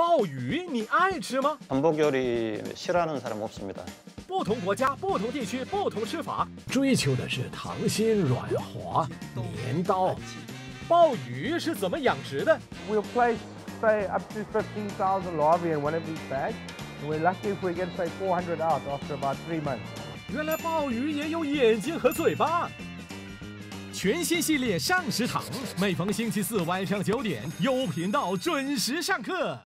鲍鱼，你爱吃吗？韩国요리싫어하는사람없습니 다。 不同国家、不同地区、不同吃法，追求的是溏心软滑。镰刀。鲍鱼是怎么养殖的？We place say up to fifteen thousand larvae in one of these bags, and we're lucky if we get say four hundred out after about three months。原来鲍鱼也有眼睛和嘴巴。全新系列上食堂，每逢星期四晚上九点，优频道准时上课。